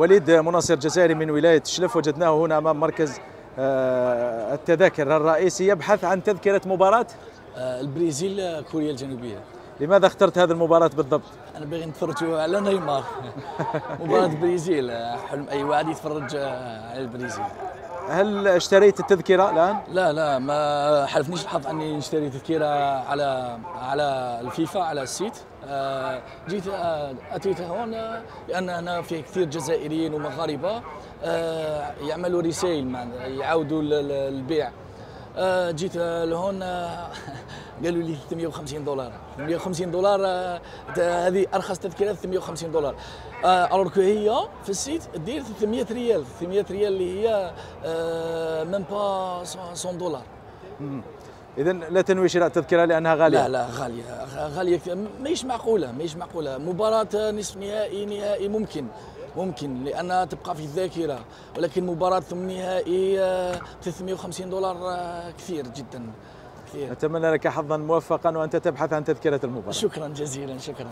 وليد مناصر جزائري من ولاية شلف وجدناه هنا أمام مركز آه، التذاكر. الرئيسي يبحث عن تذكرة مباراة؟ آه، البرازيل آه، كوريا الجنوبية. لماذا اخترت هذه المباراة بالضبط؟ أنا باغي نتفرج على نيمار. مباراة البرازيل حلم أي واحد يتفرج على البرازيل هل اشتريت التذكرة الآن؟ لا لا ما حالفنيش الحظ أني نشتري تذكرة على على الفيفا على ال site آه، جيت آه، أتيت هون آه، لأن هنا فيه كثير جزائريين ومغاربة يعملوا resell يعاودوا ال- ال- البيع جيت آه، لهون آه، قالوا لي 350 دولار. 350 دولار آه، هذه أرخص تذكرة 350 دولار. alors que هي في ال site دير 300 ريال. 300 ريال اللي هي même pas 100 دولار. إذا لا تنوي شراء تذكرة لأنها غالية. لا لا غالية غالية. ماهيش معقولة ماهيش معقولة. مباراة نصف نهائي نهائي ممكن ممكن لأنها تبقى في الذاكرة. ولكن مباراة ثم نهائي آه، 350 دولار آه، كثير جدا كثير. نتمنى لك حظا موفقا وأنت تبحث عن تذكرة المباراة. شكرا جزيلا شكرا.